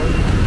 down.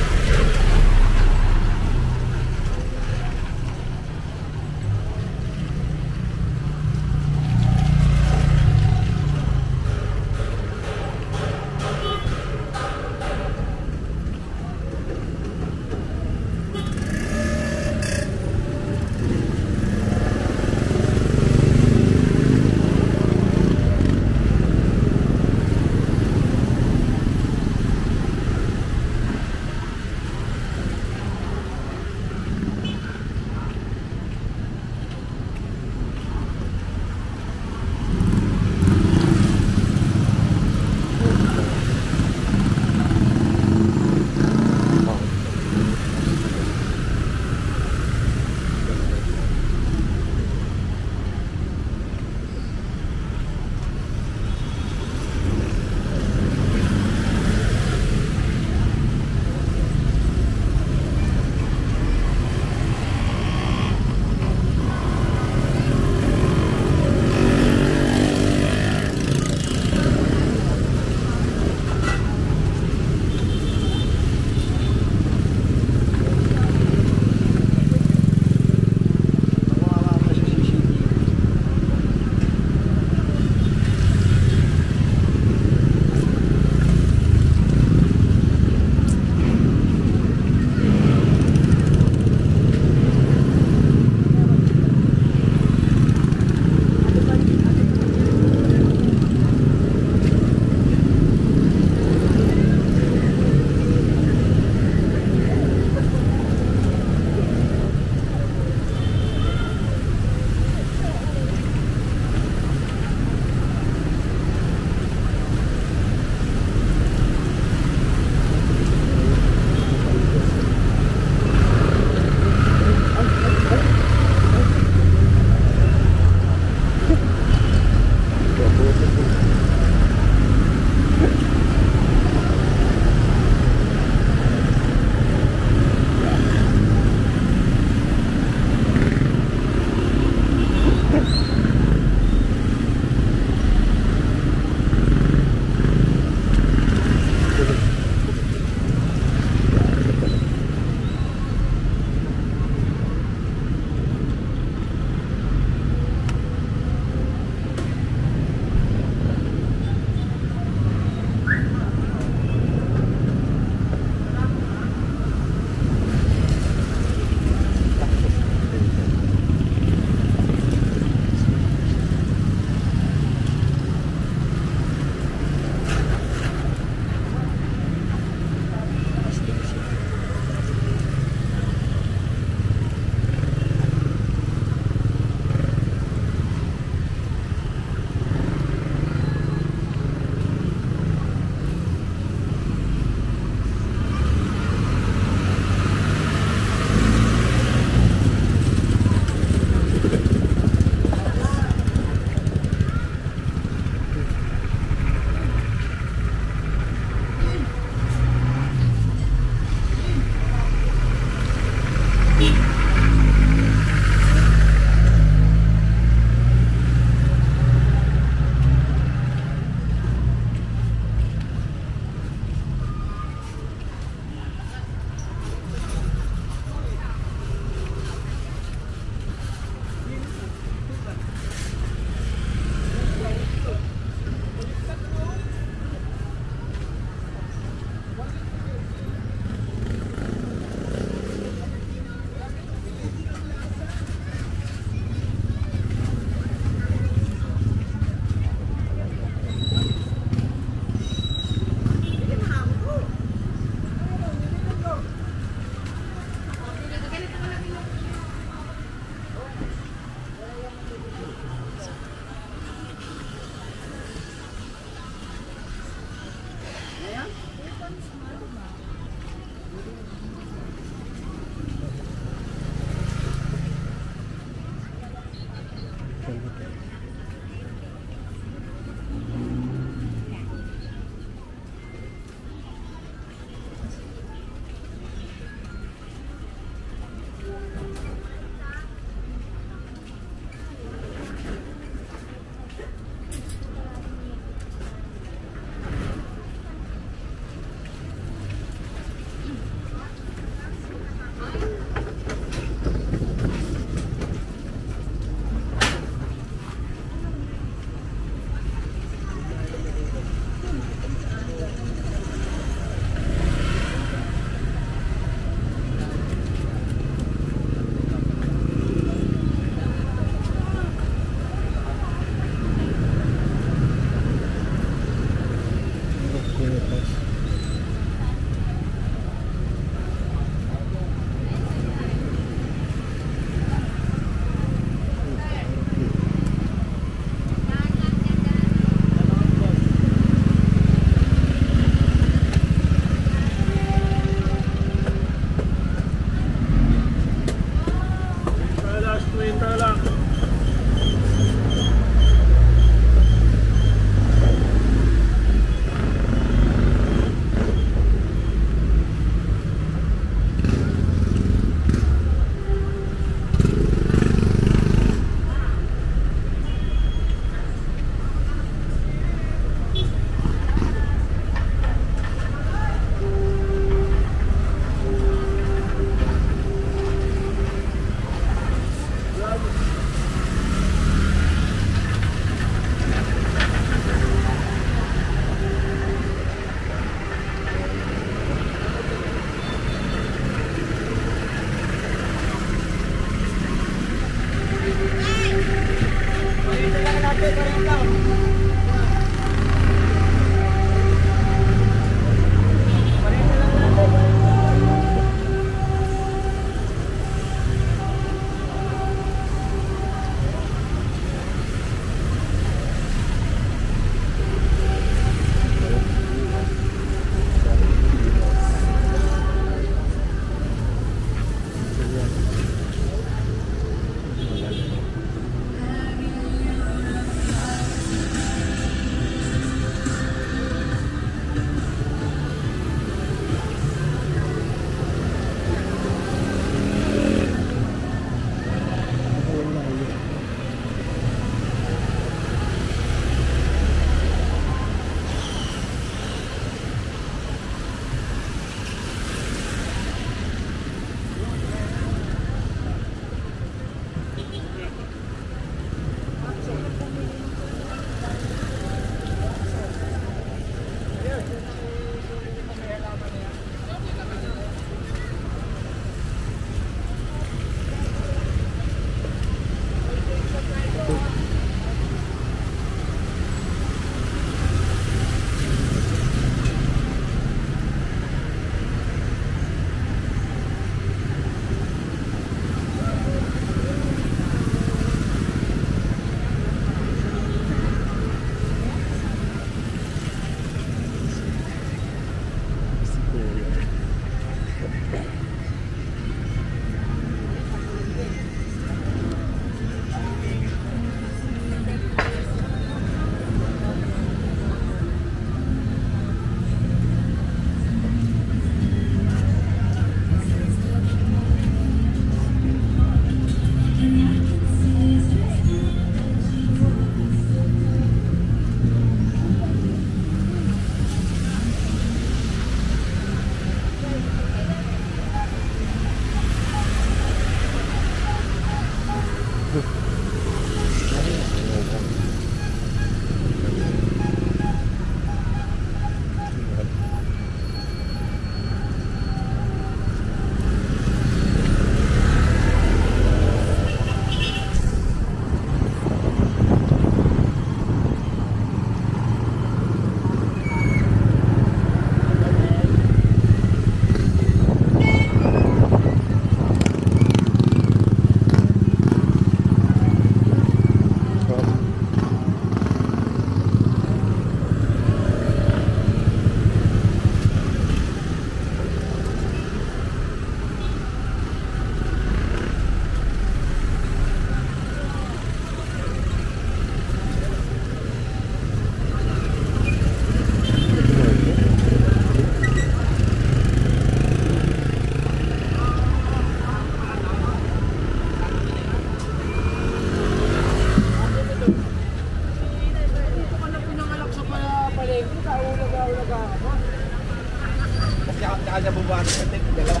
Kasi ako kanya bubuhat sa tent, dalawa.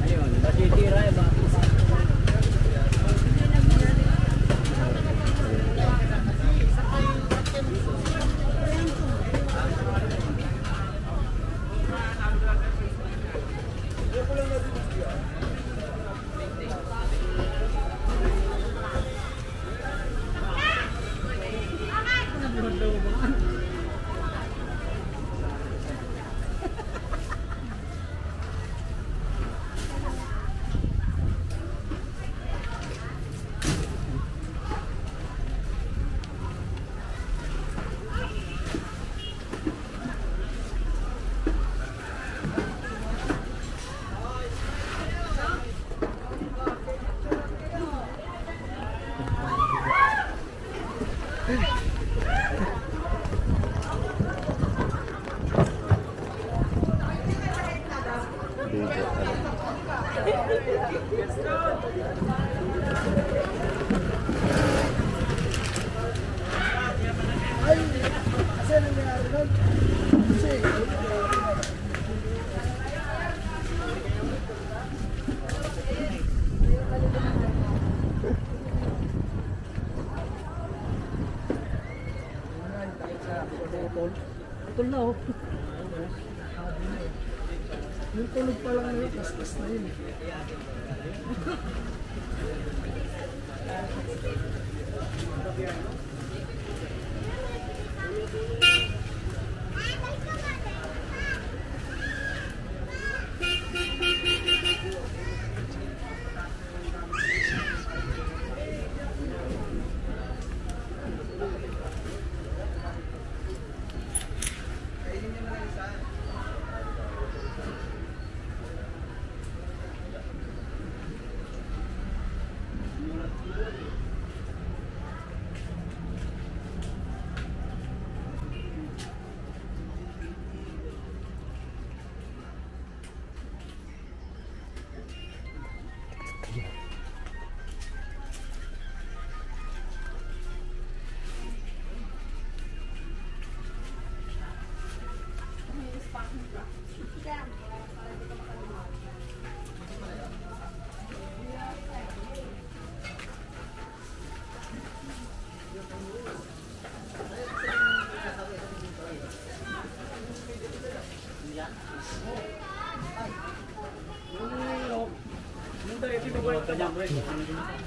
Ayun, nasitira yung mga Putol na oh. Давай,